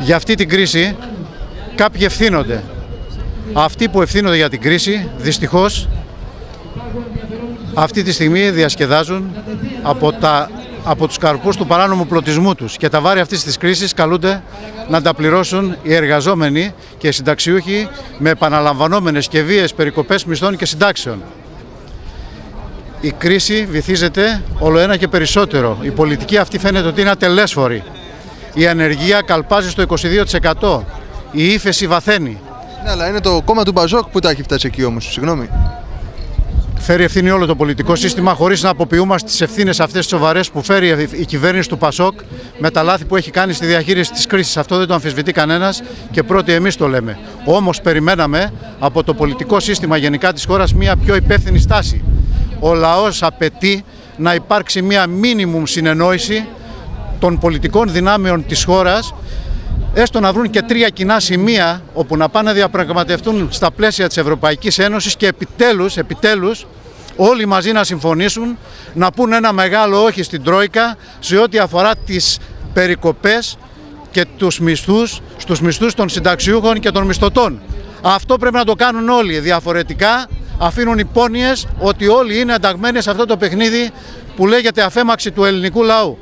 Για αυτή την κρίση κάποιοι ευθύνονται. Αυτοί που ευθύνονται για την κρίση, δυστυχώς, αυτή τη στιγμή διασκεδάζουν από, τα, από τους καρπούς του παράνομου πλωτισμού τους και τα βάρη αυτής της κρίσης καλούνται να τα πληρώσουν οι εργαζόμενοι και οι συνταξιούχοι με επαναλαμβανόμενες και βίες περικοπές μισθών και συντάξεων. Η κρίση βυθίζεται όλο ένα και περισσότερο. Η πολιτική αυτή φαίνεται ότι είναι ατελέσφορη. Η ανεργία καλπάζει στο 22%. Η ύφεση βαθαίνει. Ναι, αλλά είναι το κόμμα του Μπαζόκ που τα έχει φτάσει εκεί όμως. Συγγνώμη. Φέρει ευθύνη όλο το πολιτικό σύστημα χωρίς να αποποιούμαστε τις ευθύνες αυτές τις σοβαρές που φέρει η κυβέρνηση του Πασόκ με τα λάθη που έχει κάνει στη διαχείριση της κρίσης. Αυτό δεν το αμφισβητεί κανένας και πρώτοι εμείς το λέμε. Όμως περιμέναμε από το πολιτικό σύστημα γενικά της χώρας μια πιο υπεύθυνη στάση. Ο λαός απαιτεί να υπάρξει μια μίνιμουμ συνεννόηση των πολιτικών δυνάμεων της χώρας έστω να βρουν και τρία κοινά σημεία όπου να πάνε να διαπραγματευτούν στα πλαίσια της Ευρωπαϊκής Ένωσης και επιτέλους, επιτέλους όλοι μαζί να συμφωνήσουν να πούν ένα μεγάλο όχι στην Τρόικα σε ό,τι αφορά τις περικοπές και τους μισθούς, στους μισθούς των συνταξιούχων και των μισθωτών. Αυτό πρέπει να το κάνουν όλοι. Διαφορετικά αφήνουν υπόνοιες ότι όλοι είναι ενταγμένοι σε αυτό το παιχνίδι που λέγεται αφέμαξη του ελληνικού λαού.